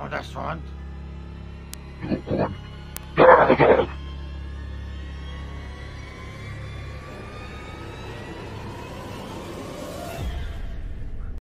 Oh, that's fun. You want? Yeah, dog.